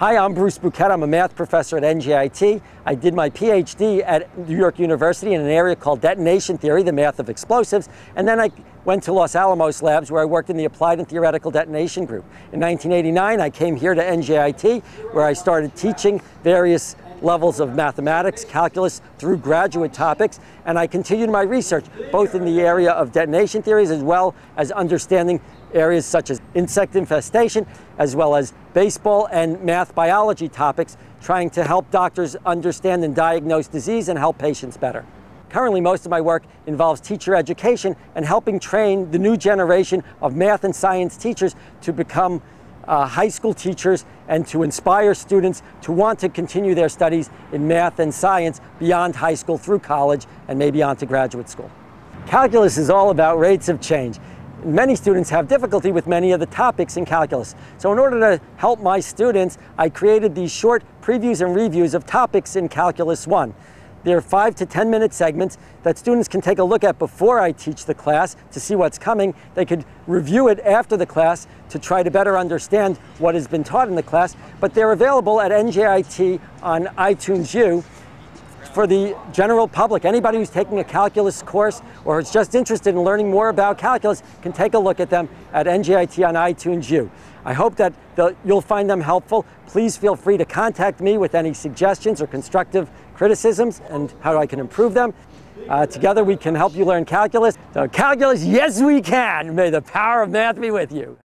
Hi, I'm Bruce Bukiet. I'm a math professor at NJIT. I did my PhD at New York University in an area called detonation theory, the math of explosives, and then I went to Los Alamos Labs where I worked in the Applied and Theoretical Detonation Group. In 1989, I came here to NJIT where I started teaching various levels of mathematics, calculus, through graduate topics, and I continued my research both in the area of detonation theories as well as understanding areas such as insect infestation, as well as baseball and math biology topics, trying to help doctors understand and diagnose disease and help patients better. Currently, most of my work involves teacher education and helping train the new generation of math and science teachers to become uh, high school teachers and to inspire students to want to continue their studies in math and science beyond high school through college and maybe on to graduate school. Calculus is all about rates of change. Many students have difficulty with many of the topics in calculus. So in order to help my students, I created these short previews and reviews of topics in Calculus 1. They're five to 10 minute segments that students can take a look at before I teach the class to see what's coming. They could review it after the class to try to better understand what has been taught in the class, but they're available at NJIT on iTunes U for the general public. Anybody who's taking a calculus course or is just interested in learning more about calculus can take a look at them at NJIT on iTunes U. I hope that you'll find them helpful. Please feel free to contact me with any suggestions or constructive criticisms and how I can improve them. Uh, together we can help you learn calculus. So calculus, yes we can. May the power of math be with you.